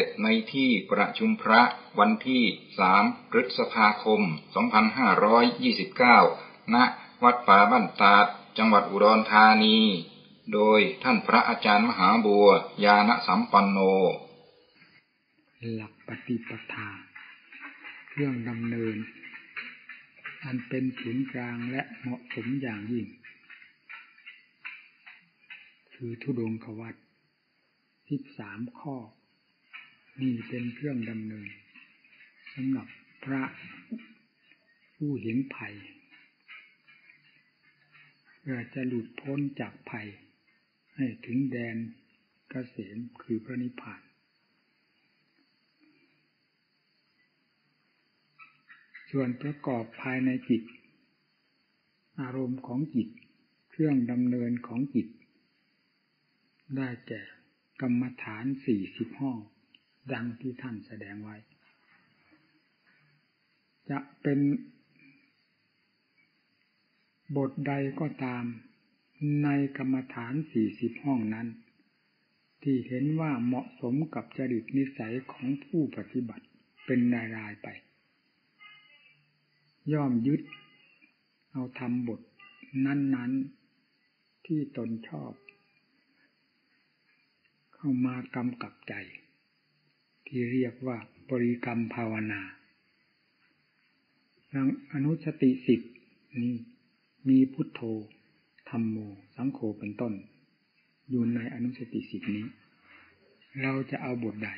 ศในที่ประชุมพระวันที่สามพฤษภาคม 2529 ณ วัดป่าบ้านตาด จังหวัดอุดรธานี โดยท่านพระอาจารย์มหาบัวยาณสัมปันโน หลักปฏิปทา เครื่องดำเนิน อันเป็นศูนย์กลางและเหมาะสมอย่างยิ่ง คือทุดงควัตสิบสามข้อ นี่เป็นเครื่องดำเนินสำหรับพระผู้เห็นภัยเพื่อจะหลุดพ้นจากภัย ให้ถึงแดนกเกษมคือพระนิพพาน ส่วนประกอบภายในจิต อารมณ์ของจิต เครื่องดำเนินของจิต ได้แก่กรรมฐานสี่สิบห้อง ดังที่ท่านแสดงไว้ จะเป็นบทใดก็ตามในกรรมฐานสี่สิบห้องนั้น ที่เห็นว่าเหมาะสมกับจริตนิสัยของผู้ปฏิบัติเป็นรายรายไป ย่อมยึด เอาทำบทนั้น ๆ ที่ตนชอบ เข้ามากำกับใจ ที่เรียกว่าบริกรรมภาวนาดังอนุสติสิบนี้มีพุทโธธรรมโม สังโฆเป็นต้น อยู่ในอนุสติสิบนี้ เราจะเอาบทใด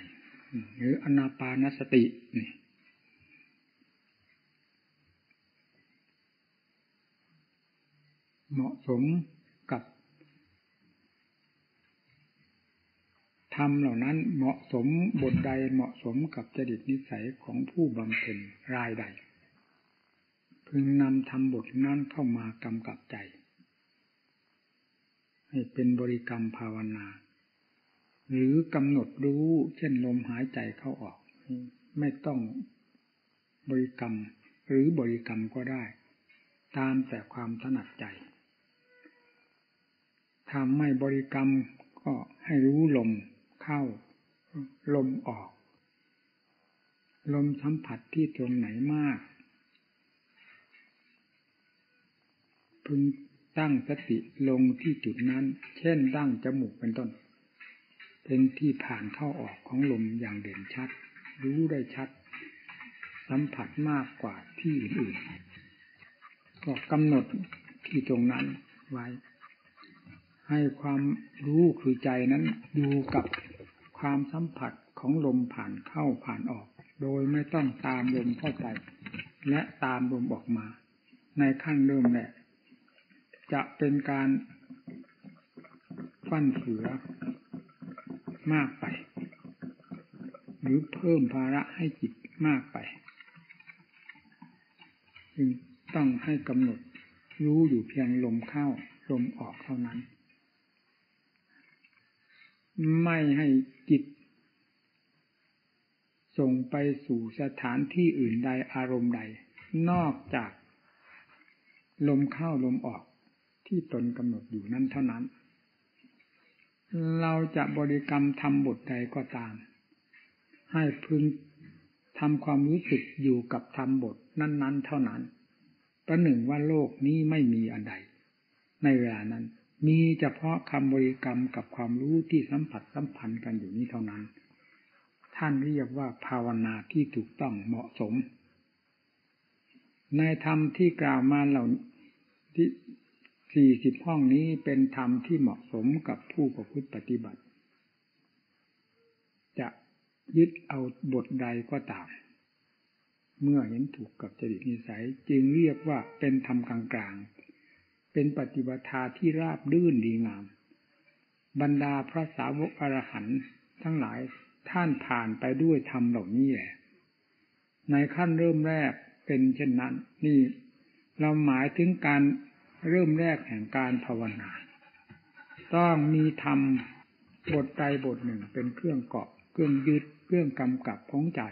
หรืออนาปานสตินี่เหมาะสมกับ ธรรมเหล่านั้นเหมาะสมบทใดเหมาะสมกับจริตนิสัยของผู้บำเพ็ญรายใด พึงนำธรรมบทนั้นเข้ามากำกับใจ ให้เป็นบริกรรมภาวนา หรือกำหนดรู้เช่นลมหายใจเข้าออก ไม่ต้องบริกรรมหรือบริกรรมก็ได้ ตามแต่ความถนัดใจถ้าไม่บริกรรมก็ให้รู้ลม เข้า ลมออก ลมสัมผัสที่ตรงไหนมาก พึงตั้งสติลงที่จุดนั้น เช่นดั้งจมูกเป็นต้น เป็นที่ผ่านเข้าออกของลมอย่างเด่นชัด รู้ได้ชัด สัมผัสมากกว่าที่อื่นๆก็กำหนดที่ตรงนั้นไว้ ให้ความรู้คือใจนั้นอยู่กับ ความสัมผัสของลมผ่านเข้าผ่านออก โดยไม่ต้องตามลมเข้าไป และตามลมออกมา ในขั้นเริ่มแหละจะเป็นการฟันเฟือมากไป หรือเพิ่มภาระให้จิตมากไปจึงต้องให้กำหนดรู้อยู่เพียงลมเข้าลมออกเท่านั้น ไม่ให้จิต ส่งไปสู่สถานที่อื่นใดอารมณ์ใด นอกจาก ลมเข้าลมออกที่ตนกำหนดอยู่นั้นเท่านั้น เราจะบริกรรมทำบทใดก็ตาม ให้พึงทำความรู้สึกอยู่กับทำบทนั้น ๆ เท่านั้น ประหนึ่งว่าโลกนี้ไม่มีอันใด ในเวลานั้น มีเฉพาะคำบริกรรมกับความรู้ที่สัมผัสสัมพันธ์กันอยู่นี้เท่านั้น ท่านเรียกว่าภาวนาที่ถูกต้องเหมาะสม ในธรรมที่กล่าวมาเหล่าที่สี่สิบห้องนี้เป็นธรรมที่เหมาะสมกับผู้ประพฤติปฏิบัติ จะยึดเอาบทใดก็ตาม เมื่อเห็นถูกกับจริตนิสัยจึงเรียกว่าเป็นธรรมกลาง เป็นปฏิบัติที่ราบรื่นดีงาม บรรดาพระสาวกอรหันต์ทั้งหลายท่านผ่านไปด้วยธรรมเหล่านี้แหละ ในขั้นเริ่มแรกเป็นเช่นนั้น นี่เราหมายถึงการเริ่มแรกแห่งการภาวนา ต้องมีธรรมบทใดบทหนึ่งเป็นเครื่องเกาะเครื่องยึดเครื่องกำกับของใจ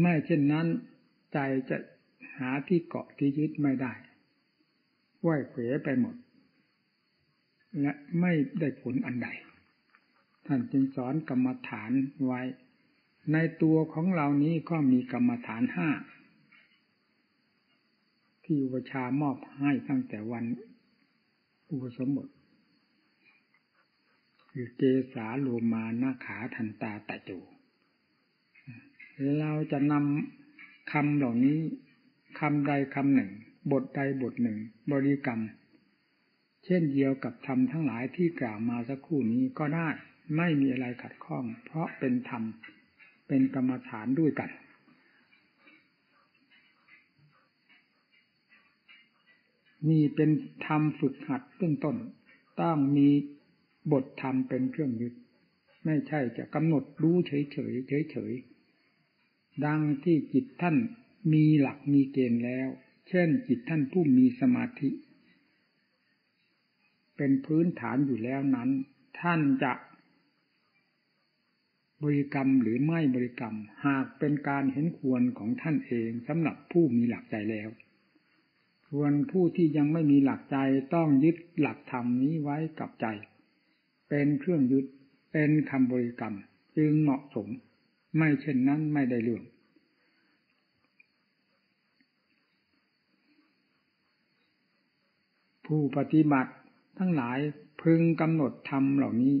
ไม่เช่นนั้นใจจะ หาที่เกาะที่ยึดไม่ได้ไหวเขวไปหมด และไม่ได้ผลอันใด ท่านจึงสอนกรรมฐานไว้ ในตัวของเรานี้ก็มีกรรมฐานห้าที่อุปชามอบให้ตั้งแต่วันอุปสมบทคือเกสาโลมานาขาทันตาตะโจเราจะนำคำเหล่านี้ คำใดคำหนึ่ง บทใดบทหนึ่ง บริกรรม เช่นเดียวกับธรรมทั้งหลายที่กล่าวมาสักครู่นี้ก็ได้ไม่มีอะไรขัดข้อง เพราะเป็นธรรม เป็นกรรมฐานด้วยกัน นี่เป็นธรรมฝึกหัดเบื้องต้น ต้องมีบทธรรมเป็นเครื่องยึด ไม่ใช่จะกำหนดรู้เฉยเฉยเฉยเฉยดังที่จิตท่าน มีหลักมีเกณฑ์แล้ว เช่นจิตท่านผู้มีสมาธิ เป็นพื้นฐานอยู่แล้วนั้น ท่านจะ บริกรรมหรือไม่บริกรรม หากเป็นการเห็นควรของท่านเองสำหรับผู้มีหลักใจแล้วส่วนผู้ที่ยังไม่มีหลักใจต้องยึดหลักธรรมนี้ไว้กับใจ เป็นเครื่องยึดเป็นคำบริกรรม จึงเหมาะสม ไม่เช่นนั้นไม่ได้เรื่อง ผู้ปฏิบัติทั้งหลายพึงกำหนดธรรมเหล่านี้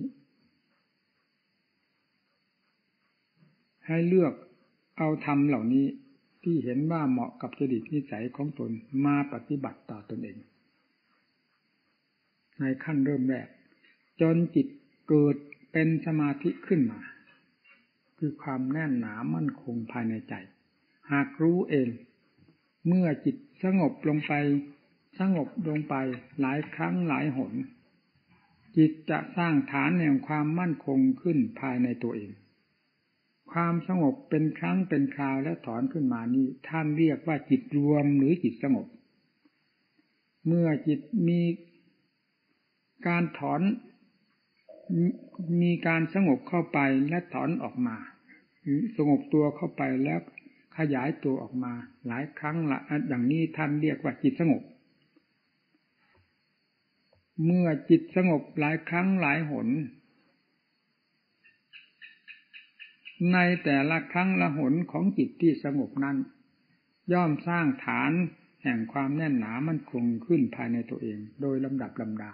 ให้เลือกเอาธรรมเหล่านี้ที่เห็นว่าเหมาะกับจริตนิสัยของตนมาปฏิบัติต่อตนเอง ในขั้นเริ่มแรก จนจิตเกิดเป็นสมาธิขึ้นมา คือความแน่นหนามั่นคงภายในใจ หากรู้เอง เมื่อจิตสงบลงไป สงบลงไปหลายครั้งหลายหน จิตจะสร้างฐานแห่งความมั่นคงขึ้นภายในตัวเอง ความสงบเป็นครั้งเป็นคราวและถอนขึ้นมานี้ท่านเรียกว่าจิตรวมหรือจิตสงบ เมื่อจิตมีการถอนมีการสงบเข้าไปและถอนออกมา สงบตัวเข้าไปแล้วขยายตัวออกมา หลายครั้งละอย่างนี้ท่านเรียกว่าจิตสงบ เมื่อจิตสงบหลายครั้งหลายหน ในแต่ละครั้งละหนของจิตที่สงบนั้น ย่อมสร้างฐานแห่งความแน่นหนามั่นคงขึ้นภายในตัวเอง โดยลำดับลำดา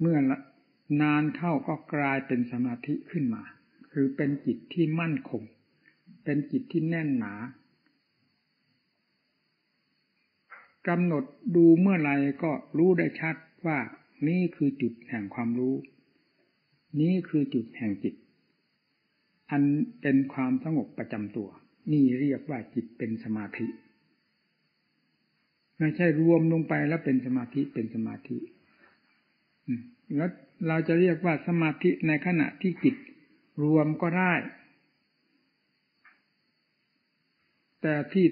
เมื่อนานเข้าก็กลายเป็นสมาธิขึ้นมา คือเป็นจิตที่มั่นคง เป็นจิตที่แน่นหนากำหนดดูเมื่อไรก็รู้ได้ชัด ว่านี่คือจุดแห่งความรู้ นี่คือจุดแห่งจิต อันเป็นความสงบประจำตัว นี่เรียกว่าจิตเป็นสมาธิไม่ใช่รวมลงไปแล้วเป็นสมาธิเป็นสมาธิแล้วเราจะเรียกว่าสมาธิในขณะที่จิตรวมก็ได้ แต่ที่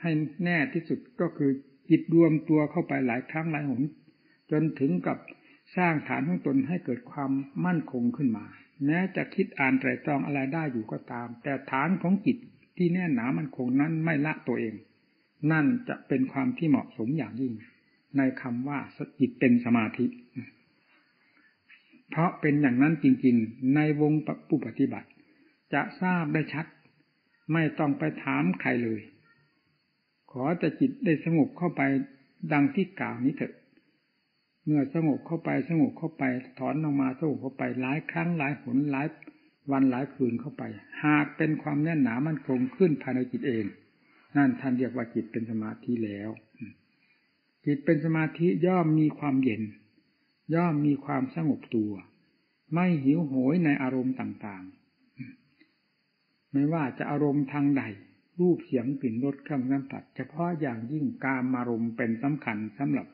ให้แน่ที่สุดก็คือจิตรวมตัวเข้าไปหลายครั้งหลายหน นถึงกับสร้างฐานของตนให้เกิดความมั่นคงขึ้นมา แม้จะคิดอ่านไตรตรองอะไรได้อยู่ก็ตาม แต่ฐานของจิตที่แน่นหนามั่นคงนั้นไม่ละตัวเอง นั่นจะเป็นความที่เหมาะสมอย่างยิ่ง ในคำว่าจิตเป็นสมาธิ เพราะเป็นอย่างนั้นจริง ๆ ในวงผู้ปฏิบัติ จะทราบได้ชัด ไม่ต้องไปถามใครเลย ขอแต่จิตได้สงบเข้าไปดังที่กล่าวนี้เถอะ เมื่อสงบเข้าไปสงบเข้าไป ถอนออกมาสงบเข้าไปหลายครั้งหลายหนหลายวันหลายคืนเข้าไป หากเป็นความแน่นหนามันคงขึ้นภายในจิตเอง นั่นท่านเรียกว่าจิตเป็นสมาธิแล้วจิตเป็นสมาธิย่อมมีความเย็น ย่อมมีความสงบตัว ไม่หิวโหยในอารมณ์ต่างๆ ไม่ว่าจะอารมณ์ทางใด รูปเสียงกลิ่นรสเครื่องสัมผัสเฉพาะอย่างยิ่งการอารมณ์เป็นสำคัญสำหรับ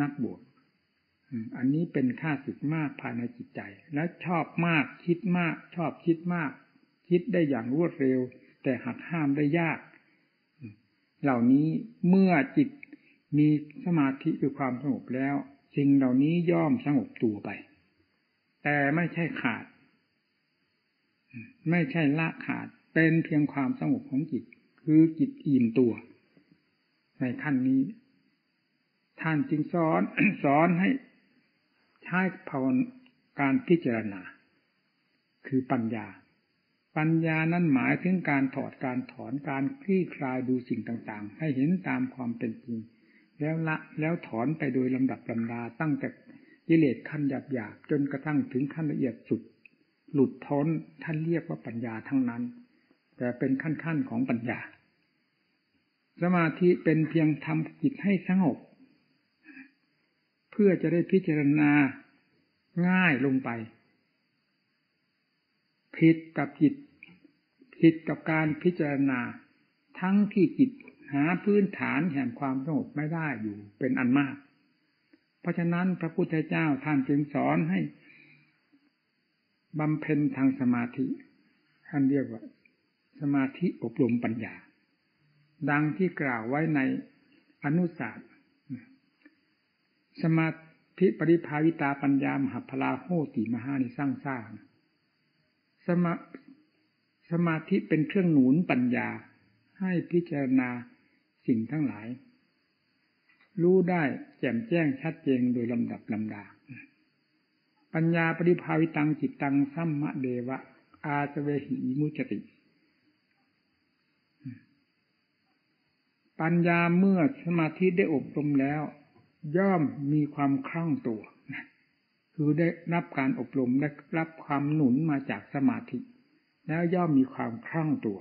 นักบวช อันนี้เป็นค่าสึกมากภายในจิตใจ และชอบมากคิดมาก ชอบคิดมาก คิดได้อย่างรวดเร็ว แต่หักห้ามได้ยาก เหล่านี้เมื่อจิตมีสมาธิคือความสงบแล้ว สิ่งเหล่านี้ย่อมสงบตัวไป แต่ไม่ใช่ขาด ไม่ใช่ละขาด เป็นเพียงความสงบของจิต คือจิตอิ่มตัว ในขั้นนี้ ท่านจึงสอนสอนให้ ช้ภาวการพิจารณา คือปัญญา ปัญญานั้นหมายถึงการถอดการถอนการคลี่คลายดูสิ่งต่างๆ ให้เห็นตามความเป็นจริง แล้วละแล้วถอนไปโดยลำดับลำดาตั้งแต่กิเลสขั้นหยาบๆจนกระทั่งถึงขั้นละเอียดสุด หลุดพ้นท่านเรียกว่าปัญญาทั้งนั้น แต่เป็นขั้นๆของปัญญา สมาธิเป็นเพียงทำจิตให้สงบ เพื่อจะได้พิจารณาง่ายลงไป ผิดกับจิต ผิดกับการพิจารณา ทั้งที่จิตหาพื้นฐานแห่งความสงบไม่ได้อยู่เป็นอันมาก เพราะฉะนั้นพระพุทธเจ้าท่านจึงสอนให้บำเพ็ญทางสมาธิ ท่านเรียกว่า สมาธิอบรมปัญญา ดังที่กล่าวไว้ในอนุสาส สมาธิปริภาวิตาปัญญามหาพลาโหติมหานิสร้างสร้างสมาสมาธิเป็นเครื่องหนุนปัญญาให้พิจารณาสิ่งทั้งหลาย รู้ได้แจ่มแจ้งชัดเจนโดยลำดับลำดา ปัญญาปริภาวิตังจิตตังสัมมะเดวะ อาสเวหิมุจติ ปัญญาเมื่อสมาธิได้อบรมแล้ว ย่อมมีความคล่องตัวคือได้รับการอบรมได้รับความหนุนมาจากสมาธิ แล้วย่อมมีความคล่องตัว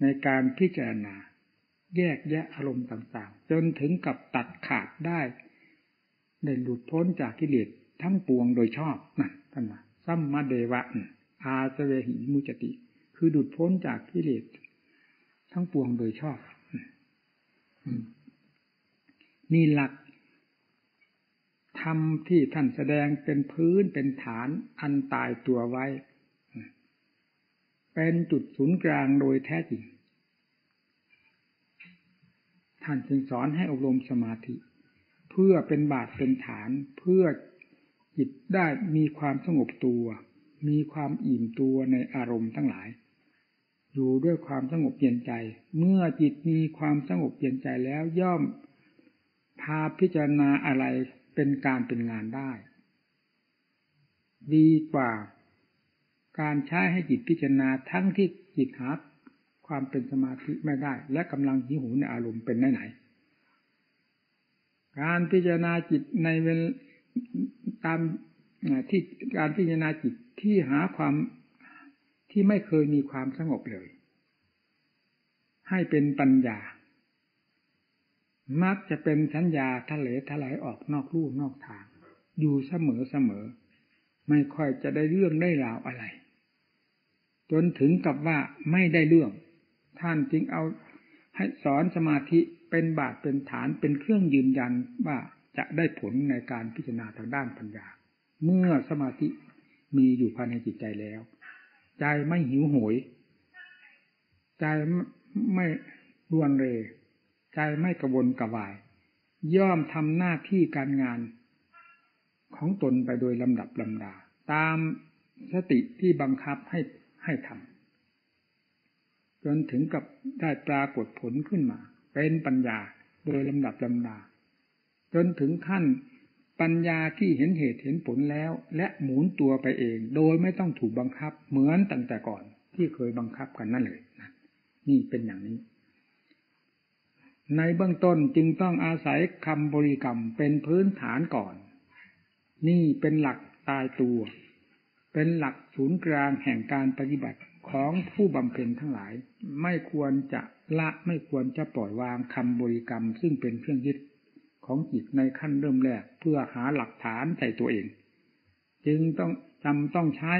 ในการพิจารณา แยกแยะอารมณ์ต่างๆ จนถึงกับตัดขาดได้ได้หลุดพ้นจากกิเลสทั้งปวงโดยชอบนั่นท่านว่าสัมมาเดวะอาสเวหิมุจติ คือหลุดพ้นจากกิเลสทั้งปวงโดยชอบ นี่หลักธรรมที่ท่านแสดงเป็นพื้นเป็นฐานอันตายตัวไว้ เป็นจุดศูนย์กลางโดยแท้จริง ท่านจึงสอนให้อบรมสมาธิ เพื่อเป็นบาทเป็นฐานเพื่อจิตได้มีความสงบตัว มีความอิ่มตัวในอารมณ์ทั้งหลาย อยู่ด้วยความสงบเย็นใจ เมื่อจิตมีความสงบเย็นใจแล้วย่อม พาพิจารณาอะไรเป็นการเป็นงานได้ ดีกว่า การใช้ให้จิตพิจารณาทั้งที่จิตหาความเป็นสมาธิไม่ได้ และกำลังหิวหูในอารมณ์เป็นไหนไหนการพิจารณาจิตในเวลตามที่การพิจารณาจิตที่หาความที่ไม่เคยมีความสงบเลย ให้เป็นปัญญา มักจะเป็นสัญญาทะเลทลายออกนอกรูนอกทาง อยู่เสมอเสมอ ไม่ค่อยจะได้เรื่องได้ราวอะไร จนถึงกับว่าไม่ได้เรื่อง ท่านจึงเอาให้สอนสมาธิเป็นบาทเป็นฐานเป็นเครื่องยืนยันว่าจะได้ผลในการพิจารณาทางด้านปัญญา เมื่อสมาธิมีอยู่ภายในจิตใจแล้ว ใจไม่หิวโหยใจไม่รวนเร ใจไม่กระวนกระวาย ย่อมทำหน้าที่การงานของตนไปโดยลำดับลำดา ตามสติที่บังคับให้ให้ทำจนถึงกับได้ปรากฏผลขึ้นมา เป็นปัญญาโดยลำดับลำดา จนถึงขั้นปัญญาที่เห็นเหตุเห็นผลแล้ว และหมุนตัวไปเอง โดยไม่ต้องถูกบังคับ เหมือนตั้งแต่ก่อนที่เคยบังคับกันนั่นเลยนะนี่เป็นอย่างนี้ ในเบื้องต้นจึงต้องอาศัยคำบริกรรมเป็นพื้นฐานก่อน นี่เป็นหลักตายตัว เป็นหลักศูนย์กลางแห่งการปฏิบัติของผู้บำเพ็ญทั้งหลาย ไม่ควรจะละไม่ควรจะปล่อยวางคำบริกรรม ซึ่งเป็นเครื่องยึดของจิตในขั้นเริ่มแรกเพื่อหาหลักฐานใส่ตัวเอง จึงต้องจำต้องใช้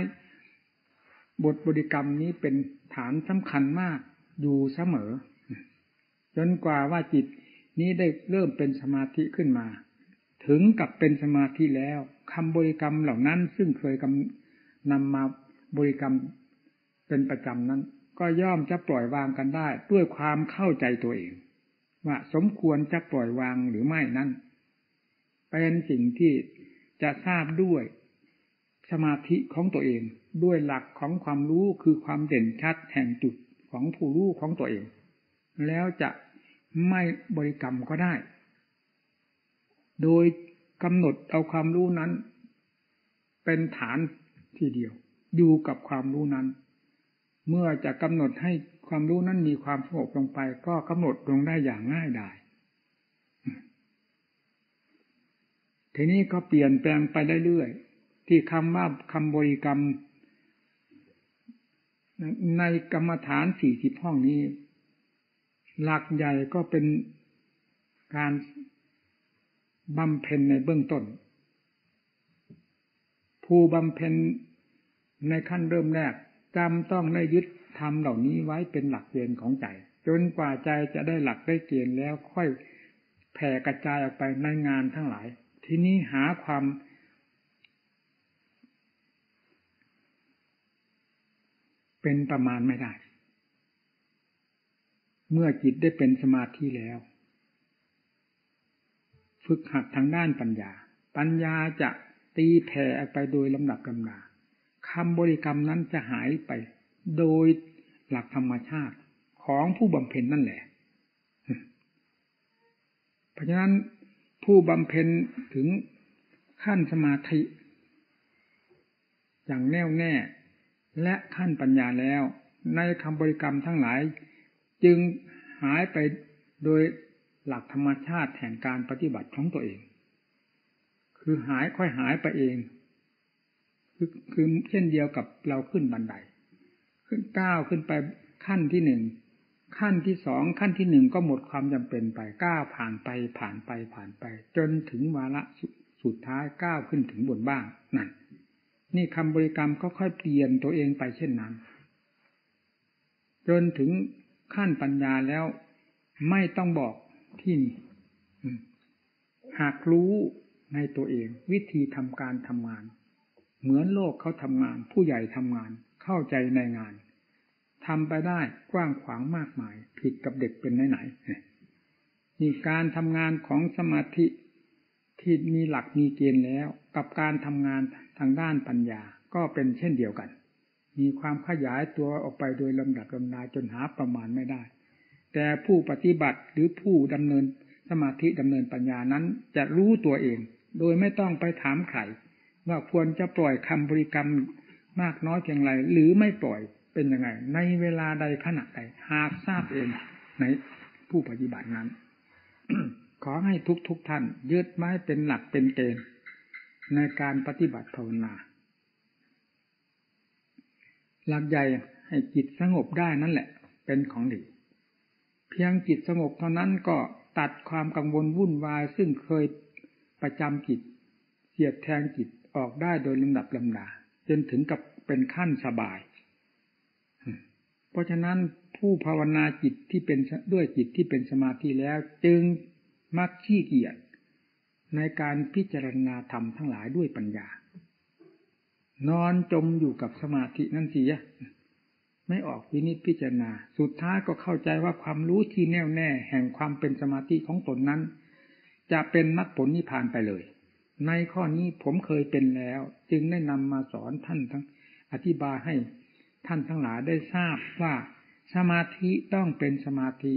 บทบริกรรมนี้เป็นฐานสำคัญมากอยู่เสมอ จนกว่าว่าจิตนี้ได้เริ่มเป็นสมาธิขึ้นมา ถึงกับเป็นสมาธิแล้วคำบริกรรมเหล่านั้น ซึ่งเคยนำมาบริกรรมเป็นประจำนั้น ก็ย่อมจะปล่อยวางกันได้ ด้วยความเข้าใจตัวเอง ว่าสมควรจะปล่อยวางหรือไม่นั้นเป็นสิ่งที่จะทราบด้วยสมาธิของตัวเอง ด้วยหลักของความรู้คือความเด่นชัดแห่งจุดของผู้รู้ของตัวเอง แล้วจะไม่บริกรรมก็ได้ โดยกำหนดเอาความรู้นั้น เป็นฐานทีเดียว อยู่กับความรู้นั้น เมื่อจะกำหนดให้ความรู้นั้นมีความสงบลงไป ก็กำหนดลงได้อย่างง่ายดายทีนี้ก็เปลี่ยนแปลงไปได้เรื่อยที่คำว่าคำบริกรรม ในกรรมฐานสี่สิบห้องนี้ หลักใหญ่ก็เป็นการบำเพ็ญในเบื้องต้น ผู้บำเพ็ญในขั้นเริ่มแรกจำต้องได้ยึดทำเหล่านี้ไว้เป็นหลักเกณฑ์ของใจ จนกว่าใจจะได้หลักได้เกณฑ์แล้วค่อยแผ่กระจายออกไปในงานทั้งหลาย ที่นี้หาความเป็นประมาณไม่ได้ เมื่อจิตได้เป็นสมาธิแล้ว ฝึกหัดทางด้านปัญญา ปัญญาจะตีแผ่ไปโดยลำดับลำดาคำบริกรรมนั้นจะหายไป โดยหลักธรรมชาติของผู้บำเพ็ญนั่นแหละ เพราะฉะนั้นผู้บำเพ็ญถึงขั้นสมาธิ อย่างแน่วแน่ และขั้นปัญญาแล้ว ในคำบริกรรมทั้งหลาย จึงหายไปโดยหลักธรรมชาติแห่งการปฏิบัติของตัวเอง คือหายค่อยหายไปเอง คือคือเช่นเดียวกับเราขึ้นบันได ขึ้นก้าวขึ้นไปขั้นที่หนึ่งขั้นที่สองขั้นที่หนึ่งก็หมดความจำเป็นไปก้าวผ่านไปผ่านไปผ่านไป จนถึงวาระสุดท้ายก้าวขึ้นถึงบนบ้างนั่นนี่คำบริกรรมก็ค่อยเปลี่ยนตัวเองไปเช่นนั้น จนถึง ขั้นปัญญาแล้วไม่ต้องบอกที่นี่หากรู้ในตัวเอง วิธีทำการทำงาน เหมือนโลกเขาทำงาน ผู้ใหญ่ทำงาน เข้าใจในงานทำไปได้กว้างขวางมากมาย ผิดกับเด็กเป็นไหนๆนี่การทำงานของสมาธิที่มีหลักมีเกณฑ์แล้ว กับการทำงานทางด้านปัญญาก็เป็นเช่นเดียวกัน มีความขยายตัวออกไปโดยลำดับลำดาจนหาประมาณไม่ได้ แต่ผู้ปฏิบัติหรือผู้ดำเนินสมาธิดำเนินปัญญานั้น จะรู้ตัวเอง โดยไม่ต้องไปถามใครว่าควรจะปล่อยคำบริกรรมมากน้อยเพียงไรหรือไม่ปล่อยเป็นยังไง ในเวลาใดขณะใดหากทราบเองในผู้ปฏิบัตินั้น ขอให้ทุกทุกท่านยึดไม้เป็นหลักเป็นเกณฑ์ในการปฏิบัติภาวนา หลักใหญ่ให้จิตสงบได้นั่นแหละ เป็นของดี เพียงจิตสงบเท่านั้นก็ตัดความกังวลวุ่นวายซึ่งเคยประจำจิตเสียดแทงจิตออกได้โดยลำดับลำดาจนถึงกับเป็นขั้นสบาย เพราะฉะนั้นผู้ภาวนาจิตที่เป็นด้วยจิตที่เป็นสมาธิแล้วจึงมักขี้เกียจในการพิจารณาธรรมทั้งหลายด้วยปัญญา นอนจมอยู่กับสมาธินั่นสิยะไม่ออกวินิจพิจารณา สุดท้ายก็เข้าใจว่าความรู้ที่แน่วแน่ แห่งความเป็นสมาธิของตนนั้น จะเป็นมรรคผลนิพพานไปเลย ในข้อนี้ผมเคยเป็นแล้ว จึงได้นำมาสอนท่านทั้งอธิบายให้ท่านทั้งหลายได้ทราบว่าสมาธิต้องเป็นสมาธิ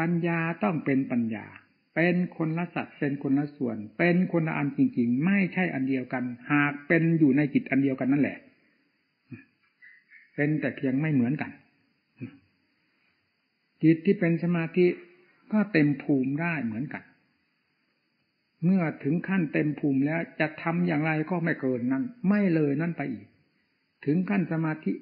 ปัญญาต้องเป็นปัญญา เป็นคนละสัตว์เป็นคนละส่วน เป็นคนละอันจริง ๆ ไม่ใช่อันเดียวกัน หากเป็นอยู่ในจิตอันเดียวกันนั่นแหละ เป็นแต่เพียงไม่เหมือนกัน จิตที่เป็นสมาธิก็เต็มภูมิได้เหมือนกัน เมื่อถึงขั้นเต็มภูมิแล้วจะทำอย่างไรก็ไม่เกินนั้น ไม่เลยนั่นไปอีก ถึงขั้นสมาธิ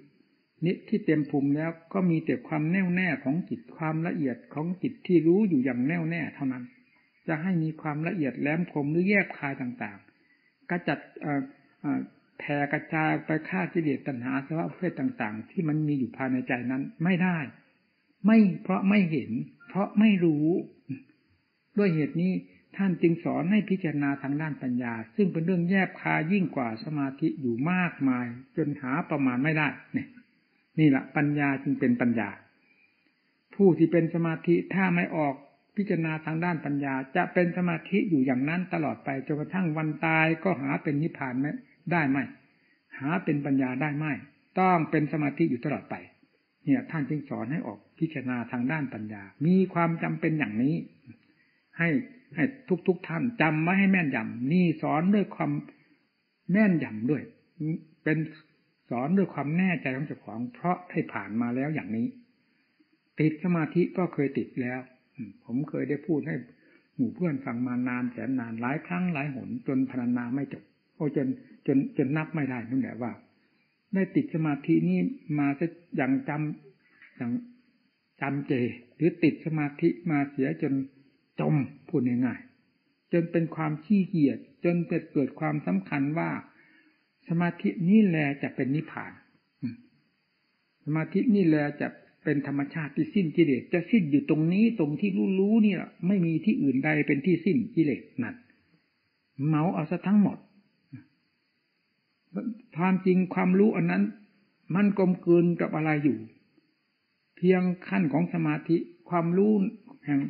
นิที่เต็มภูมิแล้วก็มีแต่ความแน่วแน่ของจิตความละเอียดของจิตที่รู้อยู่อย่างแน่วแน่เท่านั้น จะให้มีความละเอียดแหลมคมหรือแยบคายต่างๆก็จัดแผ่กระจายไปฆ่ากิเลสตัณหาสภาวะเพศต่างๆ ที่มันมีอยู่ภายในใจนั้นไม่ได้ ไม่เพราะไม่เห็น เพราะไม่รู้ ด้วยเหตุนี้ท่านจึงสอนให้พิจารณาทางด้านปัญญา ซึ่งเป็นเรื่องแยบคายิ่งกว่าสมาธิอยู่มากมาย จนหาประมาณไม่ได้เนี่ยนี่แหละปัญญาจึงเป็นปัญญา ผู้ที่เป็นสมาธิถ้าไม่ออก พิจารณาทางด้านปัญญา จะเป็นสมาธิอยู่อย่างนั้นตลอดไปจนกระทั่งวันตายก็หาเป็นนิพพานไม่ได้ไหมหาเป็นปัญญาได้ไหมต้องเป็นสมาธิอยู่ตลอดไป เนี่ยท่านจึงสอนให้ออกพิจารณาทางด้านปัญญา มีความจำเป็นอย่างนี้ ให้ให้ทุกๆทท่านจำไว้ให้แม่นยำนี่สอนด้วยความแม่นยำด้วย เป็นสอนด้วยความแน่ใจของเจ้าของเพราะให้ผ่านมาแล้วอย่างนี้ ติดสมาธิก็เคยติดแล้ว ผมเคยได้พูดให้หมู่เพื่อนฟังมานานแสนนานหลายครั้งหลายหนจนพรรณนาไม่จบโอ้จนจนจนนับไม่ได้นั่นแหละว่า ได้ติดสมาธินี้มาจะอย่างจำอย่างจำเจ หรือติดสมาธิมาเสียจนจมพูดง่ายๆจนเป็นความขี้เกียจจนเกิดความสำคัญว่า สมาธินี่แหละจะเป็นนิพพาน สมาธินี่แหละจะ เป็นธรรมชาติที่สิ้นกิเลสจะสิ้นอยู่ตรงนี้ตรงที่รู้รู้นี่แหละไม่มีที่อื่นใดเป็นที่สิ้นกิเลสนั่นเมาเอาซะทั้งหมดความจริงความรู้อันนั้น มันกลมกลืนกับอะไรอยู่ เพียงขั้นของสมาธิความรู้แห่ง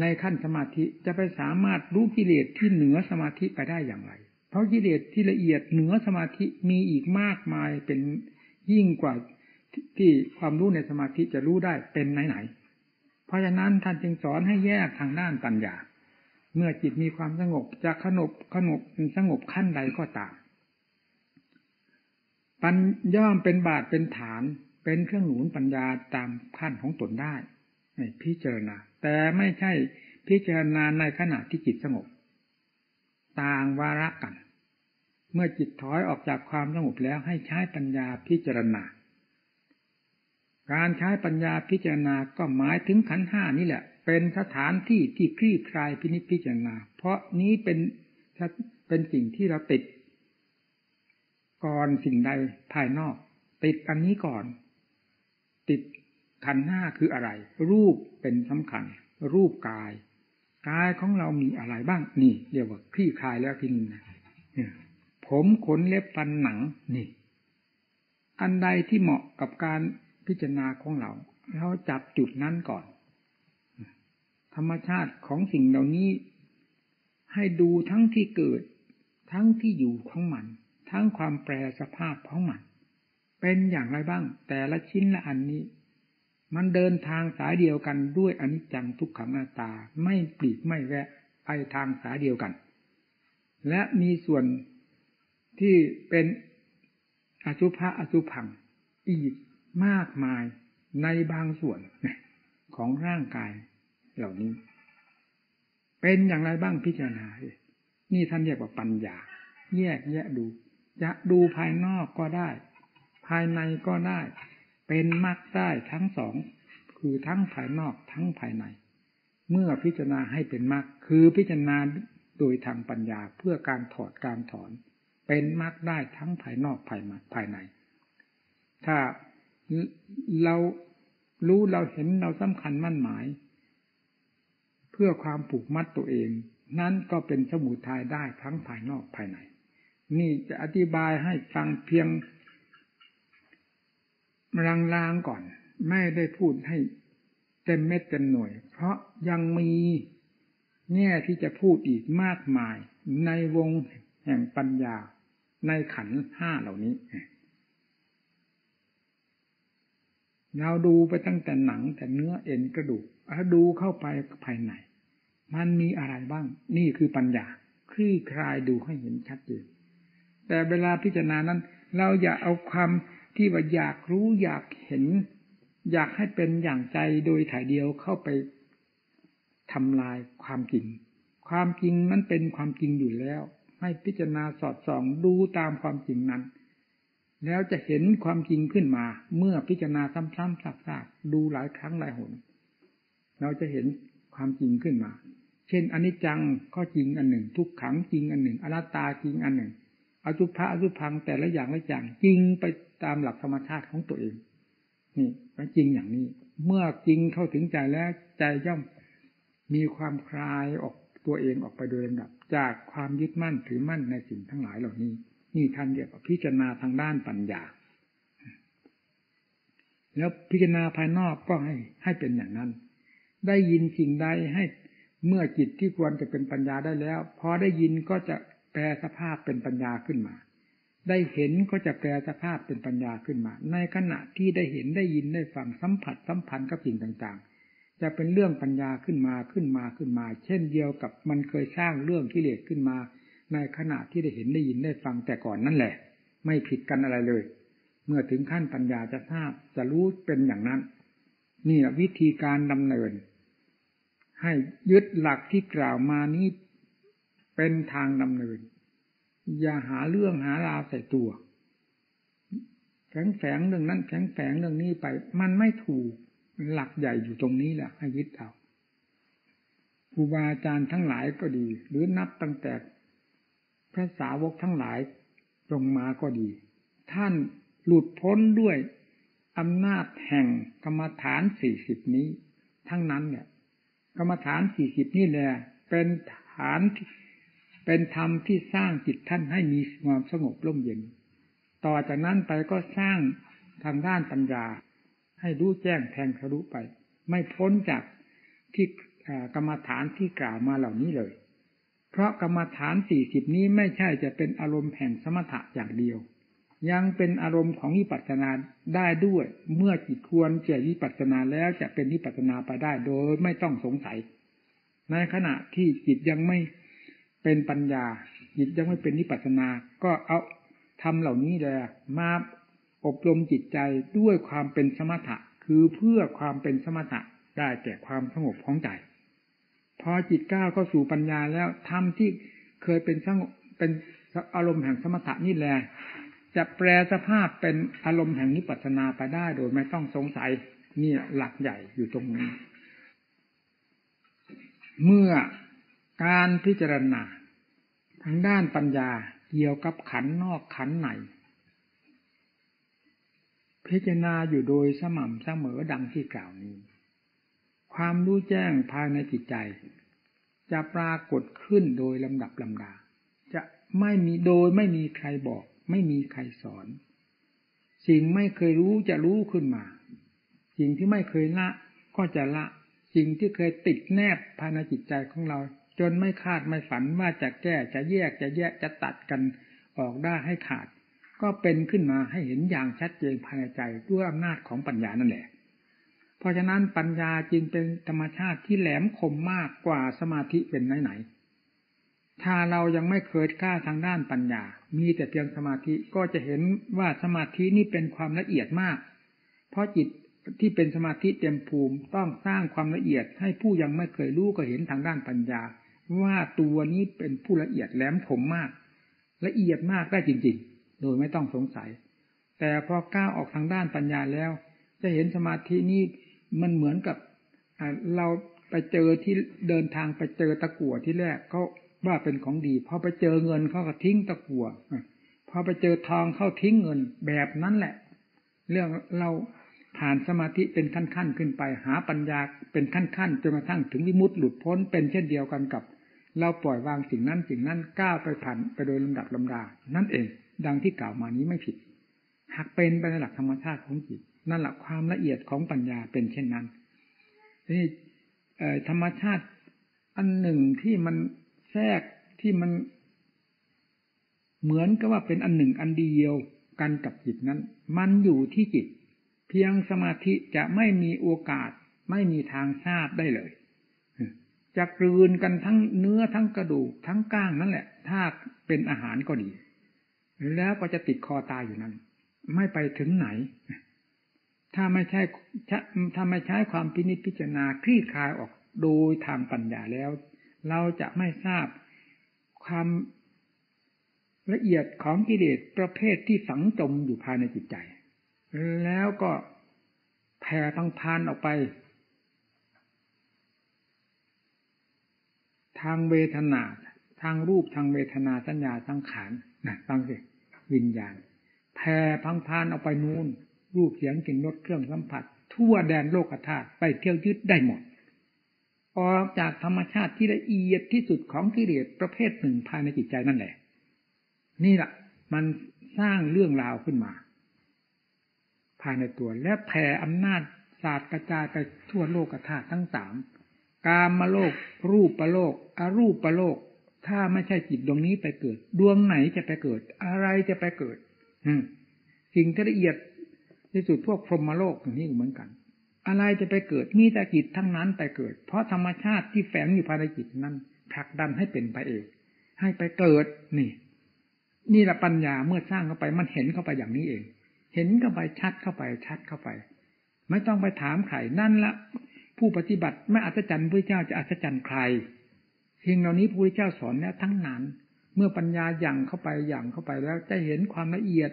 ในขั้นสมาธิจะไปสามารถรู้กิเลสที่เหนือสมาธิไปได้อย่างไร เพราะกิเลสที่ละเอียดเหนือสมาธิมีอีกมากมายเป็นยิ่งกว่า ที่ความรู้ในสมาธิจะรู้ได้เป็นไหนๆเพราะฉะนั้นท่านจึงสอนให้แยกทางด้านปัญญา เมื่อจิตมีความสงบจะขนบขนบสงบขั้นใดก็ตามปัญย่อมเป็นบาทเป็นฐาน เป็นเครื่องหนุนปัญญาตามขั้นของตนได้พิจารณา แต่ไม่ใช่พิจารณาในขณะที่จิตสงบ ต่างวาระกัน เมื่อจิตถอยออกจากความสงบแล้วให้ใช้ปัญญาพิจารณา การใช้ปัญญาพิจารณาก็หมายถึงขันห้านี่แหละ เป็นสถานที่ที่คลี่คลายพินิจพิจารณา เพราะนี้เป็นเป็นสิ่งที่เราติด ก่อนสิ่งใดภายนอก ติดอันนี้ก่อน ติดขันห้าคืออะไร รูปเป็นสำคัญ รูปกายกายของเรามีอะไรบ้าง นี่เรียกว่าคลี่คลายแล้วทีนี้นะผมขนเล็บฟันหนังนี่ อันใดที่เหมาะกับการ พิจารณาของเราเราจับจุดนั้นก่อน ธรรมชาติของสิ่งเหล่านี้ ให้ดูทั้งที่เกิด ทั้งที่อยู่ของมัน ทั้งความแปรสภาพของมัน เป็นอย่างไรบ้าง แต่ละชิ้นละอันนี้ มันเดินทางสายเดียวกันด้วยอนิจจังทุกขังนาตาไม่ปลีกไม่แวะไปทางสายเดียวกัน และมีส่วนที่เป็นอสุภะอสุพังอีก มากมายในบางส่วนของร่างกายเหล่านี้ เป็นอย่างไรบ้างพิจารณา นี่ท่านเรียกว่าปัญญา แยกแยะดู จะดูภายนอกก็ได้ ภายในก็ได้ เป็นมรรคได้ทั้งสอง คือทั้งภายนอกทั้งภายใน เมื่อพิจารณาให้เป็นมรรคคือพิจารณาโดยทางปัญญาเพื่อการถอดการถอน เป็นมรรคได้ทั้งภายนอกภายภายในถ้า เรารู้เราเห็นเราสำคัญมั่นหมาย เพื่อความผูกมัดตัวเอง นั้นก็เป็นสมุทัยได้ทั้งภายนอกภายใน นี่จะอธิบายให้ฟังเพียงลางๆก่อน ไม่ได้พูดให้เต็มเม็ดเต็มหน่วย เพราะยังมีแง่ที่จะพูดอีกมากมายในวงแห่งปัญญาในขันห้าเหล่านี้ เราดูไปตั้งแต่หนังแต่เนื้อเอ็นกระดูกดูเข้าไปภายใน มันมีอะไรบ้าง นี่คือปัญญาคลี่คลายดูให้เห็นชัดเจนแต่เวลาพิจารณานั้น เราอย่าเอาความที่ว่าอยากรู้อยากเห็น อยากให้เป็นอย่างใจโดยถ่ายเดียวเข้าไปทำลายความจริง ความจริงนั้นเป็นความจริงอยู่แล้ว ให้พิจารณาสอดส่องดูตามความจริงนั้น แล้วจะเห็นความจริงขึ้นมา เมื่อพิจารณาซ้ำๆซากๆดูหลายครั้งหลายหน เราจะเห็นความจริงขึ้นมา เช่นอนิจจังก็จริงอันหนึ่ง ทุกขังจริงอันหนึ่งอนัตตาจริงอันหนึ่งอจุพะอจุพังแต่ละอย่างละอย่างจริงไปตามหลักธรรมชาติของตัวเองนี่มันจริงอย่างนี้ เมื่อจริงเข้าถึงใจแล้วใจย่อมมีความคลายออกตัวเองออกไปโดยลำดับ จากความยึดมั่นถือมั่นในสิ่งทั้งหลายเหล่านี้ นี่ท่านเรียกว่าพิจารณาทางด้านปัญญา แล้วพิจารณาภายนอกก็ให้ให้เป็นอย่างนั้น ได้ยินสิ่งใดให้เมื่อจิตที่ควรจะเป็นปัญญาได้แล้ว พอได้ยินก็จะแปลสภาพเป็นปัญญาขึ้นมา ได้เห็นก็จะแปลสภาพเป็นปัญญาขึ้นมา ในขณะที่ได้เห็นได้ยินได้ฟังสัมผัสสัมพันธ์กับสิ่งต่างๆ จะเป็นเรื่องปัญญาขึ้นมาขึ้นมาขึ้นมา เช่นเดียวกับมันเคยสร้างเรื่องกิเลสขึ้นมา ในขณะที่ได้เห็นได้ยินได้ฟังแต่ก่อนนั่นแหละ ไม่ผิดกันอะไรเลย เมื่อถึงขั้นปัญญาจะทราบจะรู้เป็นอย่างนั้น นี่แหละวิธีการดำเนิน ให้ยึดหลักที่กล่าวมานี้เป็นทางดำเนิน อย่าหาเรื่องหาราวใส่ตัวแฝงแฝงเรื่องนั้นแฝงแฝงเรื่องนี้ไป มันไม่ถูกหลักใหญ่อยู่ตรงนี้แหละให้ยึดเอาครูบาอาจารย์ทั้งหลายก็ดี หรือนับตั้งแต่ พระสาวกทั้งหลายลงมาก็ดี ท่านหลุดพ้นด้วยอำนาจแห่งกรรมฐานสี่สิบนี้ ทั้งนั้นเนี่ย กรรมฐานสี่สิบนี่แหละเป็นฐานเป็นธรรมที่สร้างจิตท่านให้มีความสงบร่มเย็น ต่อจากนั้นไปก็สร้างทางด้านปัญญา ให้รู้แจ้งแทงทะลุไป ไม่พ้นจากที่กรรมฐานที่กล่าวมาเหล่านี้เลย เพราะกรรมฐานสี่สิบนี้ไม่ใช่จะเป็นอารมณ์แห่งสมถะอย่างเดียว ยังเป็นอารมณ์ของวิปัสสนาได้ด้วย เมื่อจิตควรเจวิปัสสนาแล้วจะเป็นวิปัสสนาไปได้โดยไม่ต้องสงสัย ในขณะที่จิตยังไม่เป็นปัญญา จิตยังไม่เป็นวิปัสสนา ก็เอาทำเหล่านี้เลยมาอบรมจิตใจด้วยความเป็นสมถะ คือเพื่อความเป็นสมถะได้แก่ความสงบของใจ พอจิตก้าวเข้าสู่ปัญญาแล้วทำที่เคยเป็นสงบเป็นอารมณ์แห่งสมถะนี่แหละจะแปลสภาพเป็นอารมณ์แห่งนิพพานาไปได้โดยไม่ต้องสงสัยนี่หลักใหญ่อยู่ตรงนี้ เมื่อการพิจารณาทางด้านปัญญาเกี่ยวกับขันนอกขันในพิจารณาอยู่โดยสม่ำเสมอดังที่กล่าวนี้ ความรู้แจ้งภายในจิตใจ จะปรากฏขึ้นโดยลำดับลำดา จะไม่มีโดยไม่มีใครบอก ไม่มีใครสอน สิ่งไม่เคยรู้จะรู้ขึ้นมา สิ่งที่ไม่เคยละก็จะละ สิ่งที่เคยติดแนบภายในจิตใจของเรา จนไม่คาดไม่ฝันว่าจะแก้จะแยกจะแยกจะตัดกันออกได้ให้ขาด ก็เป็นขึ้นมาให้เห็นอย่างชัดเจนภายในใจด้วยอำนาจของปัญญานั่นแหละ เพราะฉะนั้นปัญญาจึงเป็นธรรมชาติที่แหลมคมมากกว่าสมาธิเป็นไหนๆถ้าเรายังไม่เคยกล้าทางด้านปัญญา มีแต่เพียงสมาธิก็จะเห็นว่าสมาธินี่เป็นความละเอียดมาก เพราะจิตที่เป็นสมาธิเต็มภูมิต้องสร้างความละเอียดให้ผู้ยังไม่เคยรู้ก็เห็นทางด้านปัญญา ว่าตัวนี้เป็นผู้ละเอียดแหลมคมมาก ละเอียดมากได้จริง ๆ โดยไม่ต้องสงสัย แต่พอก้าวออกทางด้านปัญญาแล้ว จะเห็นสมาธินี้ มันเหมือนกับเราไปเจอที่เดินทางไปเจอตะกั่วที่แรกเขาว่าเป็นของดีพอไปเจอเงินเขาก็ทิ้งตะกั่วพอไปเจอทองเข้าทิ้งเงินแบบนั้นแหละ เรื่องเราผ่านสมาธิเป็นขั้นขั้นขึ้นไปหาปัญญาเป็นขั้นขั้นจนกระทั่งถึงวิมุตติหลุดพ้นเป็นเช่นเดียวกันกับ เราปล่อยวางสิ่งนั้นสิ่งนั้นก้าวไปผ่านไปโดยลำดับลำดา นั่นเอง ดังที่กล่าวมานี้ไม่ผิดหากเป็นไปในหลักธรรมชาติของจิต นั่นแหละความละเอียดของปัญญาเป็นเช่นนั้นนี่ธรรมชาติอันหนึ่งที่มันแทรกที่มัน เหมือนกับว่าเป็นอันหนึ่งอันเดียวกันกับจิตนั้น มันอยู่ที่จิต เพียงสมาธิจะไม่มีโอกาส ไม่มีทางทราบได้เลยจะกลืนกันทั้งเนื้อทั้งกระดูกทั้งก้างนั่นแหละ ถ้าเป็นอาหารก็ดี แล้วก็จะติดคอตายอยู่นั้น ไม่ไปถึงไหน ถ้าไม่ใช่ถ้าไม่ใช้ความพินิจพิจารณาคลี่คลายออกโดยทางปัญญาแล้ว เราจะไม่ทราบความละเอียดของกิเลสประเภทที่ฝังจมอยู่ภายในจิตใจ แล้วก็แผ่ทังพานออกไป ทางเวทนา ทางรูปทางเวทนาสัญญาสังขารนะตั้งสิวิญญาณแผ่พังพานออกไปนูน่น รูปเสียงกลิ่นรสเครื่องสัมผัส ทั่วแดนโลกธาตุไปเที่ยวยึดได้หมดออกจากธรรมชาติที่ละเอียดที่สุดของกิเลสประเภทหนึ่งภายในจิตใจนั่นแหละ นี่แหละมันสร้างเรื่องราวขึ้นมา ภายในตัวและแผ่อำนาจศาสตร์กระจายไปทั่วโลกธาตุทั้งสามกามมาโลก รูปประโลกอรูปประโลก ถ้าไม่ใช่จิตดวงนี้ไปเกิด ดวงไหนจะไปเกิด อะไรจะไปเกิด อืสิ่งที่ละเอียด ที่สุดพวกพรหมโลกอย่างนี้เหมือนกัน อะไรจะไปเกิดมีแต่จิตทั้งนั้นไปเกิด เพราะธรรมชาติที่แฝงอยู่ภายในจิตนั้นผลักดันให้เป็นไปเองให้ไปเกิดนี่ นี่แหละปัญญาเมื่อสร้างเข้าไปมันเห็นเข้าไปอย่างนี้เอง เห็นเข้าไปชัดเข้าไปชัดเข้าไป ไม่ต้องไปถามใครนั่นละผู้ปฏิบัติไม่อัศจรรย์พระเจ้าจะอัศจรรย์ใครเพียงเหล่านี้พระเจ้าสอนแล้วทั้งนั้น เมื่อปัญญาอย่างเข้าไปอย่างเข้าไปแล้วจะเห็นความละเอียด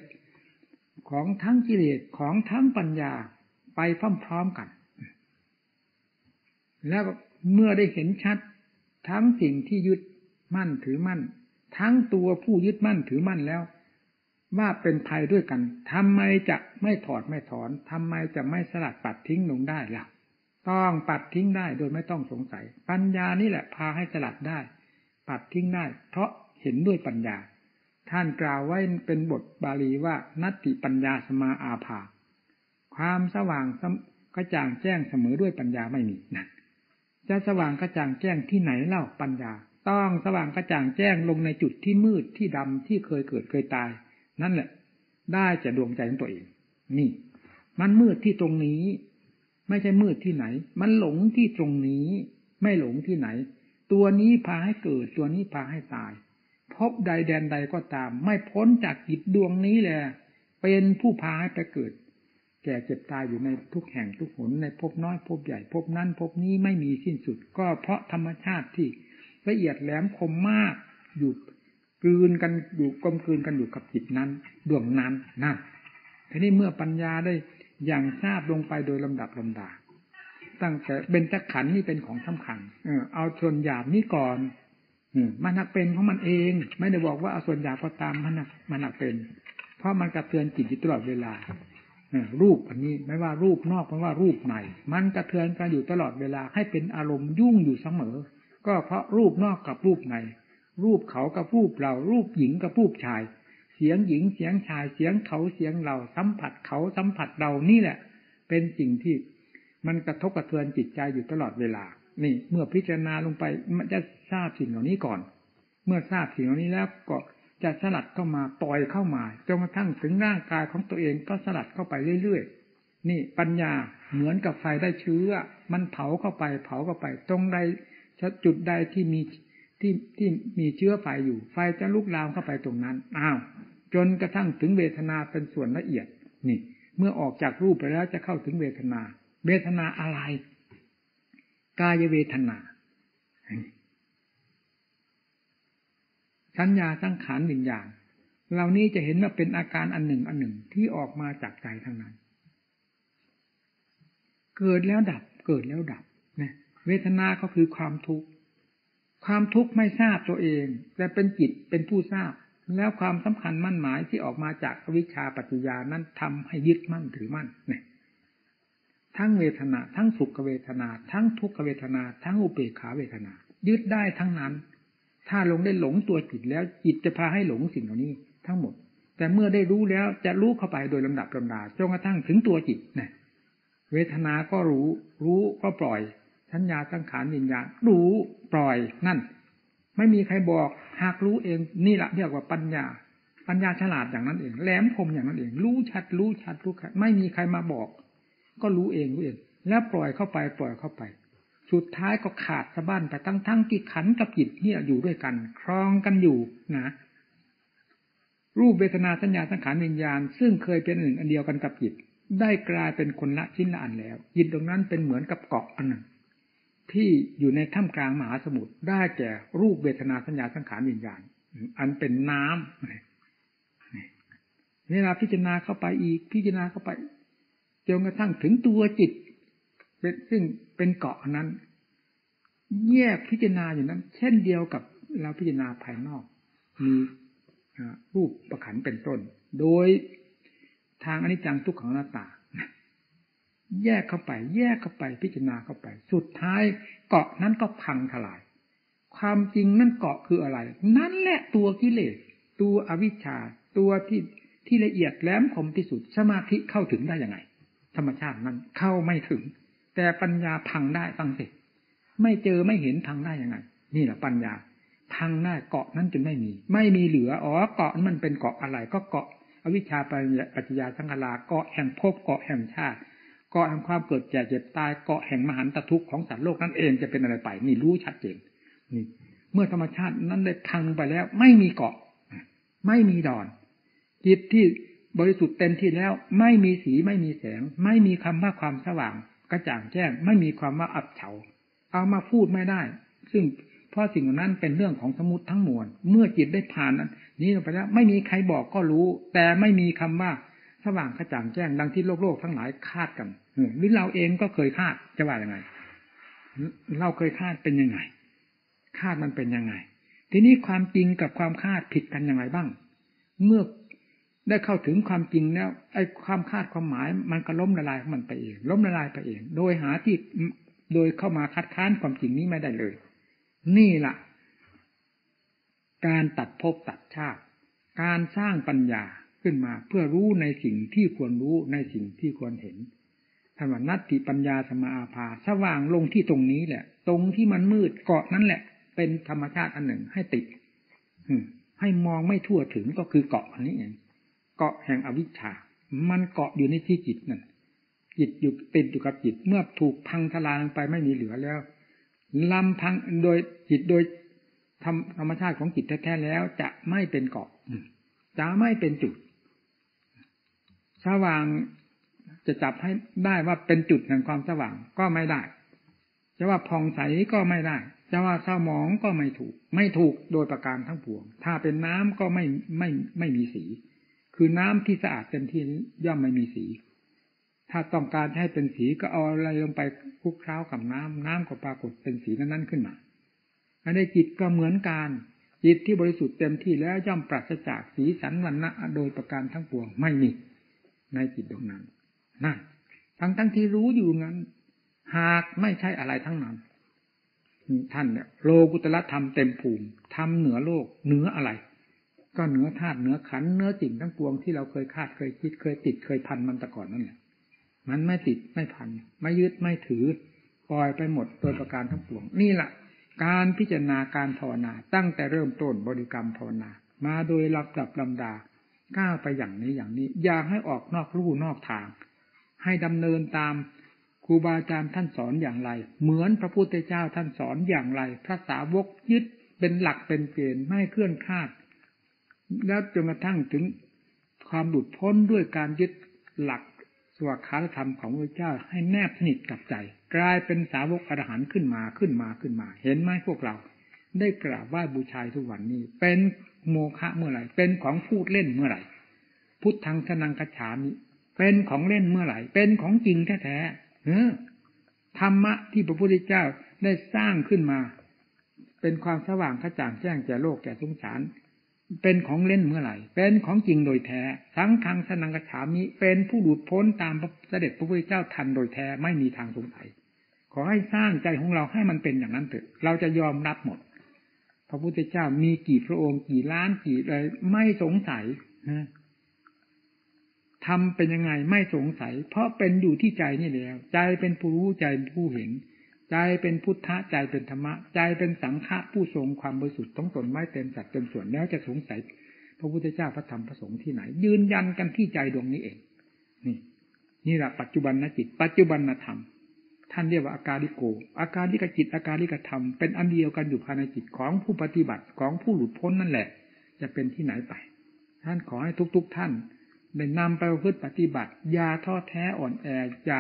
ของทั้งกิเลสของทั้งปัญญาไปพร้อมๆกัน แล้วเมื่อได้เห็นชัดทั้งสิ่งที่ยึดมั่นถือมั่น ทั้งตัวผู้ยึดมั่นถือมั่นแล้ว ว่าเป็นภัยด้วยกันทำไมจะไม่ถอดไม่ถอนทำไมจะไม่สลัดปัดทิ้งลงได้ล่ะ ต้องปัดทิ้งได้โดยไม่ต้องสงสัย ปัญญานี่แหละพาให้สลัดได้ ปัดทิ้งได้ เพราะเห็นด้วยปัญญา ท่านกล่าวไว้เป็นบทบาลีว่านัตติปัญญาสมาอาภา ความสว่างกระจ่างแจ้งเสมอด้วยปัญญาไม่มีนั่นจะสว่างกระจ่างแจ้งที่ไหนเล่าปัญญา ต้องสว่างกระจ่างแจ้งลงในจุดที่มืดที่ดำที่เคยเกิดเคยตาย นั่นแหละ ได้จะดวงใจของตัวเอง นี่ มันมืดที่ตรงนี้ ไม่ใช่มืดที่ไหน มันหลงที่ตรงนี้ ไม่หลงที่ไหน ตัวนี้พาให้เกิดตัวนี้พาให้ตาย พบใดแดนใดก็ตาม ไม่พ้นจากจิตดวงนี้แหละเป็นผู้พาให้ไปเกิด แก่เจ็บตายอยู่ในทุกแห่งทุกหนในพบน้อยพบใหญ่พบนั้นพบนี้ไม่มีสิ้นสุด ก็เพราะธรรมชาติที่ละเอียดแหลมคมมากอยู่กลืนกันอยู่กลมกลืนกันอยู่กับจิตนั้น ดวงนั้นนั่นทีนี้เมื่อปัญญาได้อย่างทราบลงไปโดยลำดับลำดาตั้งแต่เบญจขันธ์นี่เป็นของสำคัญ เออเอาส่วนหยาบนี้ก่อน มันหักเป็นของมันเอง ไม่ได้บอกว่าเอาส่วนหยาบก็ตามมันหักมันหักเป็น เพราะมันกระเทือนจิตอยู่ตลอดเวลารูปอันนี้ไม่ว่ารูปนอกไม่ว่ารูปในมันกระเทือนกันอยู่ตลอดเวลาให้เป็นอารมณ์ยุ่งอยู่เสมอ ก็เพราะรูปนอกกับรูปในรูปเขากับรูปเรา รูปหญิงกับรูปชาย เสียงหญิงเสียงชายเสียงเขาเสียงเราสัมผัสเขาสัมผัสเรานี่แหละ เป็นสิ่งที่มันกระทบกระเทือนจิตใจอยู่ตลอดเวลา นี่ เมื่อพิจารณาลงไป มันจะทราบสิ่งเหล่านี้ก่อน เมื่อทราบสิ่งเหล่านี้แล้วก็จะสลัดเข้ามาปล่อยเข้ามาจนกระทั่งถึงร่างกายของตัวเองก็สลัดเข้าไปเรื่อยๆ นี่ปัญญาเหมือนกับไฟได้เชื้อ มันเผาเข้าไป เผาเข้าไป ตรงใดจุดใดที่มีที่ที่มีเชื้อไฟอยู่ ไฟจะลุกลามเข้าไปตรงนั้นอ้าวจนกระทั่งถึงเวทนาเป็นส่วนละเอียด นี่ เมื่อออกจากรูปไปแล้วจะเข้าถึงเวทนา เวทนาอะไร กายเวทนา สัญญาสังขารวิญญาณเหล่านี้จะเห็นว่าเป็นอาการอันหนึ่งอันหนึ่งที่ออกมาจากใจทั้งนั้น เกิดแล้วดับ เกิดแล้วดับนะเวทนาก็คือความทุกข์ ความทุกข์ไม่ทราบตัวเอง แต่เป็นจิตเป็นผู้ทราบ แล้วความสำคัญมั่นหมายที่ออกมาจากวิชาปัจจญานั้นทำให้ยึดมั่นถือมั่นเนี่ย ทั้งเวทนา ทั้งสุขเวทนา ทั้งทุกขเวทนา ทั้งอุเบกขาเวทนา ยึดได้ทั้งนั้น ถ้าลงได้หลงตัวจิตแล้วจิตจะพาให้หลงสิ่งเหล่านี้ทั้งหมด แต่เมื่อได้รู้แล้วจะรู้เข้าไปโดยลำดับลำดาจนกระทั่งถึงตัวจิตเนี่ยเวทนา ก็รู้ รู้ก็ปล่อยสัญญาสังขารวิญญาณรู้ปล่อยนั่น ไม่มีใครบอกหากรู้เองนี่แหละเรียกว่าปัญญา ปัญญาฉลาดอย่างนั้นเองแหลมคมอย่างนั้นเอง รู้ชัด รู้ชัดรู้ชัดไม่มีใครมาบอก ก็รู้เองรู้เอง แล้วปล่อยเข้าไปปล่อยเข้าไป สุดท้ายก็ขาดสะบั้นไปทั้งทั้งที่ขันกับจิตเนี่ยอยู่ด้วยกัน ครองกันอยู่นะรูปเวทนาสัญญาสังขารวิญญาณ ซึ่งเคยเป็นหนึ่งอันเดียวกันกับจิต ได้กลายเป็นคนละชิ้นละอันแล้วจิตตรงนั้นเป็นเหมือนกับเกาะอันหนึ่งที่อยู่ในถ้ำกลางมหาสมุทรได้แก่รูปเวทนาสัญญาสังขารวิญญาณ อันเป็นน้ำเวลาพิจารณาเข้าไปอีกพิจารณาเข้าไป จนกระทั่งถึงตัวจิตเป็นซึ่งเป็นเกาะนั้น แยกพิจารณาอย่างนั้น เช่นเดียวกับเราพิจารณาภายนอก มีรูปประขันเป็นต้น โดยทางอนิจจังทุกขังหน้าตา แยกเข้าไป แยกเข้าไปพิจารณาเข้าไป สุดท้ายเกาะนั้นก็พังทลาย ความจริงนั่นเกาะคืออะไร นั่นแหละตัวกิเลส ตัวอวิชชา ตัวที่ที่ละเอียดแหลมคมที่สุด สมาธิเข้าถึงได้ยังไง ธรรมชาตินั้นเข้าไม่ถึง แต่ปัญญาพังได้ฟังสิไม่เจอไม่เห็นพังได้ยังไง นี่แหละปัญญาพังได้เกาะนั้นจนไม่มี ไม่มีเหลืออ๋อเกาะมันเป็นเกาะอะไร ก็เกาะ อวิชชาปัญญาสังขาราเกาะแห่งภพเกาะแห่งชาติเกาะแห่งความเกิดแก่เจ็บตายเกาะแห่งมหันตทุกข์ของสัตว์โลกนั่นเองจะเป็นอะไรไป นี่รู้ชัดเจนนี่ เมื่อธรรมชาตินั้นได้พังไปแล้ว ไม่มีเกาะ ไม่มีดอนจิตที่ บริสุทธิ์เต็มที่แล้ว ไม่มีสีไม่มีแสง ไม่มีคำว่าความสว่าง กระจ่างแจ้ง ไม่มีความว่าอับเฉา เอามาพูดไม่ได้ ซึ่งเพราะสิ่งนั้นเป็นเรื่องของสมุติทั้งมวล เมื่อจิตได้ผ่านนั้นนี้ไปแล้วไม่มีใครบอกก็รู้ แต่ไม่มีคำว่าสว่างกระจ่างแจ้งดังที่โลกโลกทั้งหลายคาดกันหรือเราเองก็เคยคาดจะว่ายังไง เราเคยคาดเป็นยังไง คาดมันเป็นยังไง ทีนี้ความจริงกับความคาดผิดกันยังไงบ้าง เมื่อ ได้เข้าถึงความจริงแล้วไอ้ความคาดความหมาย มันก็ล้มละลายของมันไปเอง ล้มละลายไปเอง โดยหาที่โดยเข้ามาคัดค้านความจริงนี้ไม่ได้เลย นี่แหละการตัดภพตัดชาติ การสร้างปัญญาขึ้นมาเพื่อรู้ในสิ่งที่ควรรู้ในสิ่งที่ควรเห็นธรรมนัตติปัญญาสมาอาภาสว่างลงที่ตรงนี้แหละ ตรงที่มันมืดเกาะนั่นแหละ เป็นธรรมชาติอันหนึ่งให้ติดให้มองไม่ทั่วถึงก็คือเกาะอันนี้เอง เกาะแห่งอวิชชา มันเกาะอยู่ในที่จิตนั่นจิตอยู่ติดอยู่กับจิตเมื่อถูกพังทลายลงไปไม่มีเหลือแล้วลำพังโดยจิตโดยธรรมธรรมชาติของจิตแท้ๆแล้ว จะไม่เป็นเกาะจะไม่เป็นจุดสว่างจะจับให้ได้ว่าเป็นจุดแห่งความสว่างก็ไม่ได้จะว่าพองใสก็ไม่ได้จะว่าเศร้าหมองก็ไม่ถูก ไม่ถูกโดยประการทั้งปวง ถ้าเป็นน้ำก็ไม่ไม่ไม่มีสี คือน้ำที่สะอาดเต็มที่ย่อมไม่มีสี ถ้าต้องการให้เป็นสีก็เอาอะไรลงไปคลุกเคล้ากับน้ำน้ำก็ปรากฏเป็นสีนั้นขึ้นมาอันนี้จิตก็เหมือนกันจิตที่บริสุทธิ์เต็มที่แล้วย่อมปราศจากสีสันวันนะโดยประการทั้งปวงไม่มีในจิตดวงนั้นนั่นทั้งทั้งที่รู้อยู่งั้น หากไม่ใช่อะไรทั้งนั้น ท่านเนี่ยโลกุตละธรรมเต็มภูมิทำเหนือโลกเหนืออะไร ก็เหนือธาตุเหนือขันเนื้อสิ่งทั้งปวงที่เราเคยคาดเคยคิดเคยติดเคยพันมันแต่ก่อนนั่นแหละมันไม่ติดไม่พัน ไม่ยึดไม่ถือปล่อยไปหมดโดยประการทั้งปวง นี่แหละการพิจารณาการภาวนา ตั้งแต่เริ่มต้นบริกรรมภาวนา มาโดยลำดับลำดาก้าวไปอย่างนี้อย่างนี้ อย่าให้ออกนอกรูนอกทาง ให้ดำเนินตามครูบาอาจารย์ท่านสอนอย่างไร เหมือนพระพุทธเจ้าท่านสอนอย่างไร พระสาวกยึดเป็นหลักเป็นเกณฑ์ไม่เคลื่อนคลาด แล้วจนกระทั่งถึงความหลุดพ้นด้วยการยึดหลักสวขาธรรมของพระเจ้าให้แนบสนิทกับใจ กลายเป็นสาวกอรหันขึ้นมาขึ้นมาขึ้นมา เห็นไหมพวกเรา ได้กราบไหว้บูชาทุกวันนี้ เป็นโมฆะเมื่อไหร่ เป็นของพูดเล่นเมื่อไหร่ พุทธังสนังกระฉามิเป็นของเล่นเมื่อไหร่ เป็นของจริงแท้ๆเออธรรมะที่พระพุทธเจ้าได้สร้างขึ้นมา เป็นความสว่างกระจ่างแจ้งแก่โลกแก่สงสาร เป็นของเล่นเมื่อไหร่ เป็นของจริงโดยแท้ทั้งทางสนังกระฉามิ เป็นผู้หลุดพ้นตามเสด็จพระพุทธเจ้าทันโดยแท้ไม่มีทางสงสัย ขอให้สร้างใจของเราให้มันเป็นอย่างนั้นเถอะ เราจะยอมรับหมด พระพุทธเจ้ามีกี่พระองค์ กี่ล้านกี่อะไรไม่สงสัยทำเป็นยังไงไม่สงสัย เพราะเป็นอยู่ที่ใจนี่แล้ว ใจเป็นผู้รู้ใจผู้เห็น ใจเป็นพุทธะใจเป็นธรรมะ ใจเป็นสังฆะผู้ทรงความบริสุทธิ์ต้องตนไม่เต็มสัดเต็มส่วนแล้วจะสงสัยพระพุทธเจ้าพระธรรมพระสงฆ์ที่ไหน ยืนยันกันที่ใจดวงนี้เอง นี่ นี่แหละปัจจุบันนจิต ปัจจุบันนธรรม ท่านเรียกว่าอาการิโก อาการิกจิต อาการิกธรรม เป็นอันเดียวกันอยู่ภายในจิตของผู้ปฏิบัติของผู้หลุดพ้นนั่นแหละ จะเป็นที่ไหนไป ท่านขอให้ทุกๆทท่านได้นำไปประพฤติปฏิบัติยาท้อแท้อ่อนแออย่า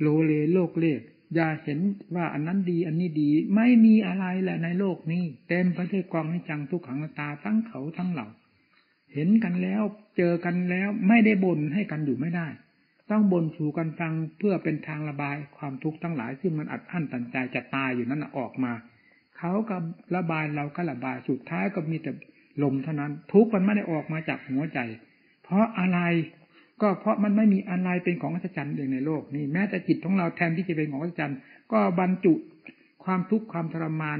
โลเลโลกเล่ อย่าเห็นว่าอันนั้นดีอันนี้ดี ไม่มีอะไรแหละในโลกนี้ เต็มไปด้วยกองให้จังทุกขังตาทั้งเขาทั้งเหล่า เห็นกันแล้วเจอกันแล้วไม่ได้บ่นให้กันอยู่ไม่ได้ ต้องบ่นสู่กันฟังเพื่อเป็นทางระบายความทุกข์ทั้งหลายซึ่งมันอัดอั้นตันใจจะตายอยู่นั้นออกมาเขาก็ระบายเราก็ระบายสุดท้ายก็มีแต่ลมเท่านั้น ทุกข์มันไม่ได้ออกมาจากหัวใจ เพราะอะไร ก็เพราะมันไม่มีอะไรเป็นของอัศจรรย์เองในโลกนี่แม้แต่จิตของเราแทนที่จะเป็นของอัศจรรย์ก็บรรจุความทุกข์ความทรมาน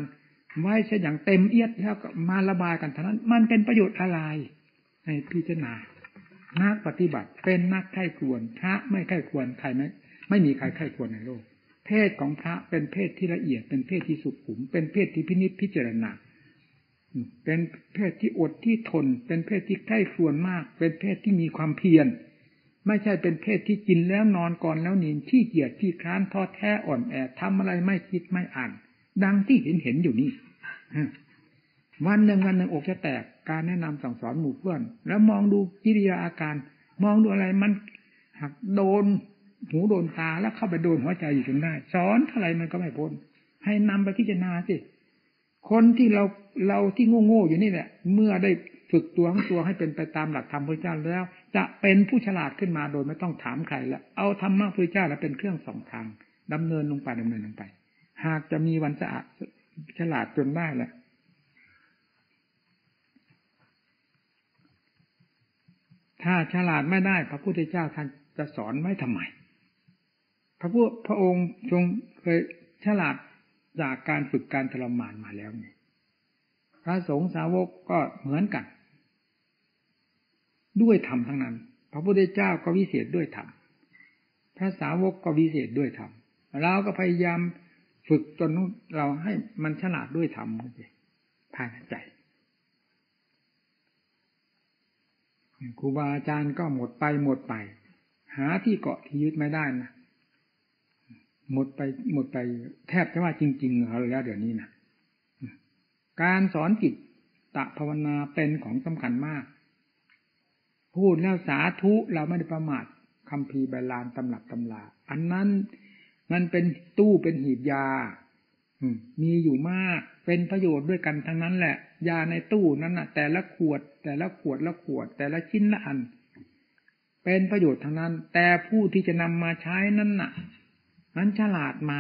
ไว้ใช่อย่างเต็มเอียดแล้วก็มาระบายกันเท่านั้น มันเป็นประโยชน์อะไรในพิจารณานักปฏิบัติเป็นนักไข้ควรพระไม่ไข้ควรใครไม่ไม่มีใครไข้ควรในโลก เพศของพระเป็นเพศที่ละเอียด เป็นเพศที่สุขุม เป็นเพศที่พินิจพิจารณาเป็นเพศที่อดที่ทน เป็นเพศที่ใกล้ควรมาก เป็นเพศที่มีความเพียร ไม่ใช่เป็นเพศที่กินแล้วนอนก่อนแล้วนีนที่เกียจที่ค้านท้อแท้อ่อนแอทำอะไรไม่คิดไม่อ่าน ดังที่เห็นเห็นอยู่นี่วันหนึ่งวันหนึ่งอกจะแตกการแนะนำสั่งสอนหมู่เพื่อน แล้วมองดูกิริยาอาการ มองดูอะไรมันหักโดนหูโดนตาแล้วเข้าไปโดนหัวใจอยู่จนได้ สอนเท่าไรมันก็ไม่พ้นให้นำไปพิจารณาสิคนที่เราเราที่โง่ๆอยู่นี่แหละเมื่อได้ ฝึกตัวของตัวให้เป็นไปตามหลักธรรมพระเจ้าแล้ว จะเป็นผู้ฉลาดขึ้นมาโดยไม่ต้องถามใครแล้วเอาธรรมะพระเจ้าแล้วเป็นเครื่องสองทางดำเนินลงไปดำเนินลงไป หากจะมีวันสะอาดฉลาดจนได้แหละถ้าฉลาดไม่ได้ พระพุทธเจ้าท่านจะสอนไว้ทำไม พระพุทธพระองค์ทรงเคยฉลาดจากการฝึกการทรมานมาแล้วนี่พระสงฆ์สาวกก็เหมือนกัน ด้วยธรรมทั้งนั้น พระพุทธเจ้าก็วิเศษด้วยธรรมพระสาวกก็วิเศษด้วยธรรมเราก็พยายามฝึกจนเราให้มันฉลาดด้วยธรรมภายในใจครูบาอาจารย์ก็หมดไปหมดไป หาที่เกาะที่ยึดไม่ได้นะหมดไปหมดไปแทบจะว่าจริงๆเขาแล้วเดี๋ยวนี้นะการสอนจิตตะภาวนาเป็นของสำคัญมาก พูดแล้วสาธุเราไม่ได้ประมาทคำพีใบลานตำหลับตำลา อันนั้นมันเป็นตู้เป็นหีบยามีอยู่มากเป็นประโยชน์ด้วยกันทั้งนั้นแหละ ยาในตู้นั้นน่ะ แต่ละขวด แต่ละขวดละขวด แต่ละชิ้นละอัน เป็นประโยชน์ทั้งนั้น แต่ผู้ที่จะนำมาใช้นั้นน่ะนั้นฉลาดไหม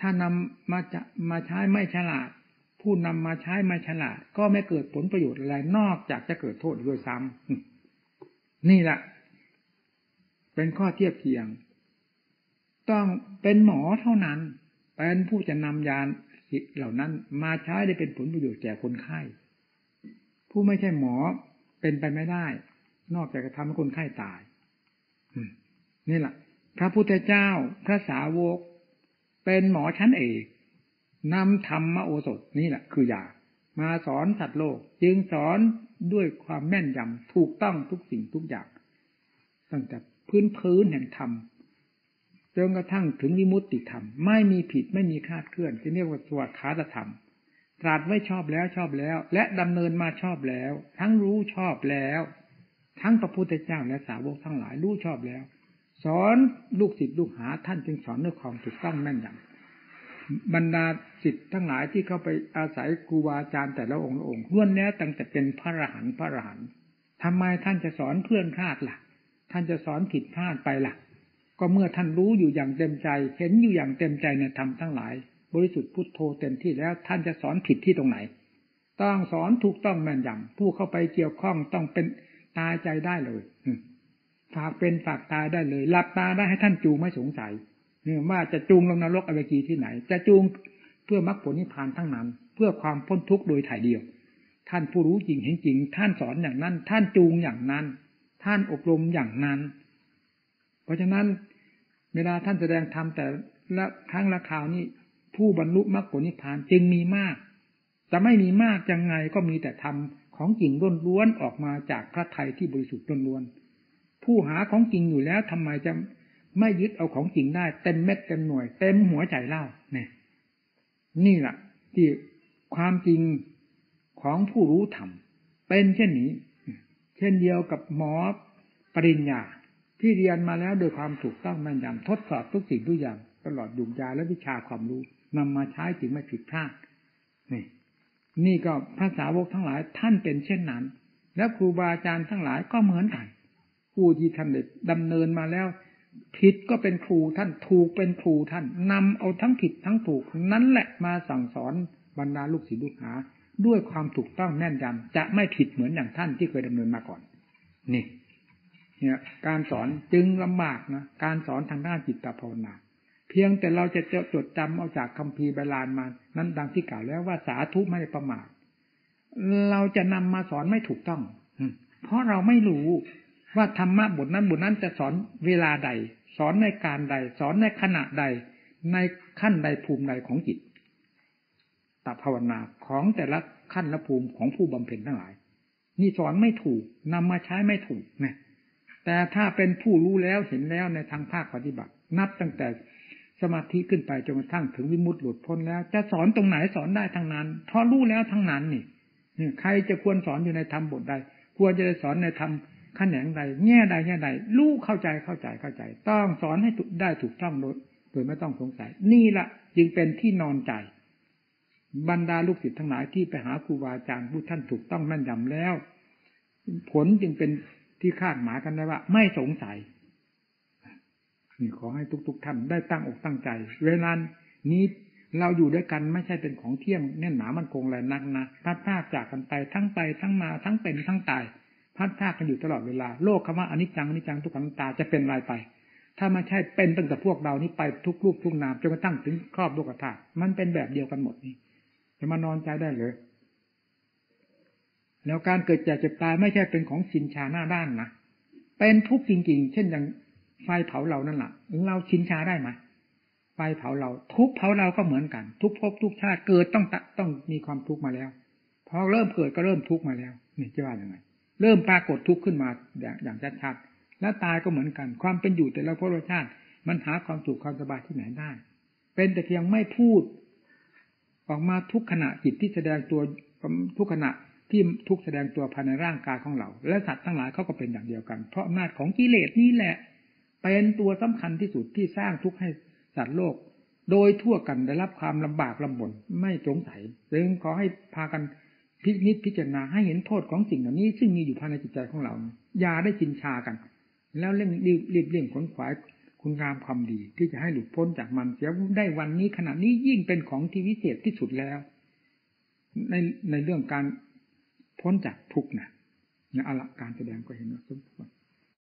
ถ้านำมาจะมาใช้ไม่ฉลาด ผู้นำมาใช้ม่ฉลาดก็ไม่เกิดผลประโยชน์อะไรนอกจากจะเกิดโทษด้วยซ้ำนี่แหละเป็นข้อเทียบเทียง ต้องเป็นหมอเท่านั้น เป็นผู้จะนำยาเหล่านั้น มาใช้ได้เป็นผลประโยชน์แก่คนไข้ ผู้ไม่ใช่หมอเป็นไปไม่ได้ นอกจากจะทำให้คนไข้ตายนี่แหละพระพุทธเจ้าพระสาวก เป็นหมอชั้นเอก นำธรรมโอสถนี่แหละคือยามาสอนสัตว์โลก จึงสอนด้วยความแม่นยำถูกต้องทุกสิ่งทุกอย่างตั้งแต่พื้นพื้นแห่งธรรมจนกระทั่งถึงวิมุตติธรรม ไม่มีผิดไม่มีคาดเคลื่อนที่เรียกว่าสวัสขาตธรรม ตรัสไว้ชอบแล้วชอบแล้ว และดำเนินมาชอบแล้ว ทั้งรู้ชอบแล้ว ทั้งพระพุทธเจ้าและสาวกทั้งหลายรู้ชอบแล้ว สอนลูกศิษย์ลูกหาท่านจึงสอนด้วยความถูกต้องแม่นยำ บรรดาศิษย์ทั้งหลายที่เข้าไปอาศัยครูบาอาจารย์แต่ละองค์ละองค์ล้วนแล้วตั้งแต่เป็นพระอรหันต์พระอรหันต์ทำไมท่านจะสอนเพื่อนคลาดละ่ะ ท่านจะสอนผิดพลาดไปละ่ะ ก็เมื่อท่านรู้อยู่อย่างเต็มใจ เห็นอยู่อย่างเต็มใจในธรรมทั้งหลาย บริสุทธิ์พุทโธเต็มที่แล้วท่านจะสอนผิดที่ตรงไหน ต้องสอนถูกต้องแม่นยำผู้เข้าไปเกี่ยวข้องต้องเป็นตายใจได้เลยฝากเป็นฝากตายได้เลยหลับตาได้ให้ท่านจูงไม่สงสัย ว่าจะจูงลงนรกอเวจีที่ไหน จะจูงเพื่อมรรคผลนิพพานทั้งนั้น เพื่อความพ้นทุกข์โดยถ่ายเดียว ท่านผู้รู้จริงเห็นจริง ท่านสอนอย่างนั้น ท่านจูงอย่างนั้น ท่านอบรมอย่างนั้น เพราะฉะนั้นเวลาท่านแสดงธรรมแต่ละครั้งละคราวนี้ผู้บรรลุมรรคผลนิพพานจึงมีมากจะไม่มีมากยังไงก็มีแต่ธรรมของจริงล้วนๆออกมาจากพระไทยที่บริสุทธิ์ล้วนๆผู้หาของจริงอยู่แล้วทำไมจะ ไม่ยึดเอาของจริงได้ เต็มเม็ดเต็มหน่วย เต็มหัวใจเล่าเนี่ยนี่แหละที่ความจริงของผู้รู้ธรรมเป็นเช่นนี้ เช่นเดียวกับหมอปริญญา ที่เรียนมาแล้วโดยความถูกต้องแม่นยำทดสอบทุกสิ่งทุกอย่าง ตลอดยุงยาและวิชาความรู้นำมาใช้จึงไม่ผิดพลาดนี่ นี่ก็ภาษาวกทั้งหลายท่านเป็นเช่นนั้น แล้วครูบาอาจารย์ทั้งหลายก็เหมือนกันผู้ที่ท่านเด็ดดำเนินมาแล้ว ผิดก็เป็นครูท่านถูกเป็นครูท่านนำเอาทั้งผิดทั้งถูก นั้นแหละมาสั่งสอนบรรดาลูกศิษย์ลูกหา ด้วยความถูกต้องแน่นยำจะไม่ผิดเหมือนอย่างท่านที่เคยดำเนินมาก่อน นี่เนี่ยการสอนจึงลำบากนะ การสอนทางด้านจิตภาวนา เพียงแต่เราจะจดจำเอาจากคัมภีร์ใบลานมา นั้นดังที่กล่าวแล้วว่าสาธุไม่ประมาทเราจะนำมาสอนไม่ถูกต้องเพราะเราไม่รู้ ว่าธรรมะบทนั้นบทนั้นจะสอนเวลาใด สอนในการใด สอนในขณะใด ในขั้นใดภูมิใดของจิตตภาวนาของแต่ละขั้นและภูมิของผู้บำเพ็ญทั้งหลาย นี่สอนไม่ถูกนำมาใช้ไม่ถูกนะแต่ถ้าเป็นผู้รู้แล้วเห็นแล้วในทางภาคปฏิบัติ นับตั้งแต่สมาธิขึ้นไปจนกระทั่งถึงวิมุตติหลุดพ้นแล้ว จะสอนตรงไหนสอนได้ทั้งนั้นเพราะรู้แล้วทั้งนั้นนี่ใครจะควรสอนอยู่ในธรรมบทใด ควรจะสอนในธรรม ขแขนงใด แง่ใดแง่ใดรู้เข้าใจเข้าใจเข้าใจ ต้องสอนให้ได้ถูกต้องโดยโดยไม่ต้องสงสัย นี่ละจึงเป็นที่นอนใจ บรรดาลูกศิษย์ทั้งหลายที่ไปหาครูบาอาจารย์ผู้ท่านถูกต้องแม่นยำแล้ว ผลจึงเป็นที่คาดหมายกันได้ว่า ไม่สงสัยนี่ขอให้ทุกๆท่านได้ตั้งอกตั้งใจ เวลานี้เราอยู่ด้วยกันไม่ใช่เป็นของเที่ยงแน่นหนามันคงแรงนักนะพัดพาจากกันไปทั้งไปทั้งมาทั้งเป็นทั้งตาย พัดพากันอยู่ตลอดเวลา โลกคำว่าอนิจจังอนิจจังทุกขังตาจะเป็นอะไรไป ถ้าไม่ใช่เป็นตั้งแต่พวกเรานี้ไปทุกรูปทุกนามจนกระทั่งถึงครอบโลกธาตุมันเป็นแบบเดียวกันหมดนี่จะมานอนใจได้เลยแล้วการเกิดจากเจ็บตายไม่ใช่เป็นของสินชาหน้าด้านนะเป็นทุกข์จริง ๆ เช่นอย่างไฟเผาเรานั่นแหละเราชินชาได้ไหมไฟเผาเรา ทุกเผาเราก็เหมือนกัน ทุกภพทุกชาติเกิดต้องต้องมีความทุกข์มาแล้ว พอเริ่มเกิดก็เริ่มทุกข์มาแล้วนี่จะว่าอย่างไร เริ่มปรากฏทุกข์ขึ้นมาอย่างอย่างชัดๆแล้วตายก็เหมือนกัน ความเป็นอยู่แต่ละภพชาติ มันหาความสุขความสบายที่ไหนได้ เป็นแต่เพียงไม่พูด ออกมาทุกขณะจิตที่แสดงตัวทุกขณะที่ทุกแสดงตัวภายในร่างกายของเรา และสัตว์ทั้งหลายเขาก็เป็นอย่างเดียวกัน เพราะอำนาจของกิเลสนี่แหละ เป็นตัวสำคัญที่สุดที่สร้างทุกข์ให้สัตว์โลก โดยทั่วกันได้รับความลำบากลำบนไม่สงสัยจึงขอให้พากัน พิจิตพิจารณาให้เห็นโทษของสิ่งเหล่านี้ ซึ่งมีอยู่ภายในจิตใจของเราอย่าได้กินชากัน แล้วเร่งรีบรีบเร่งขนขวายคุณงามความดี ที่จะให้หลุดพ้นจากมันเสียได้วันนี้ขณะนี้ยิ่งเป็นของที่วิเศษที่สุดแล้ว ในในเรื่องการพ้นจากทุกข์นะนะอละการแสดงก็เห็นว่าสมควร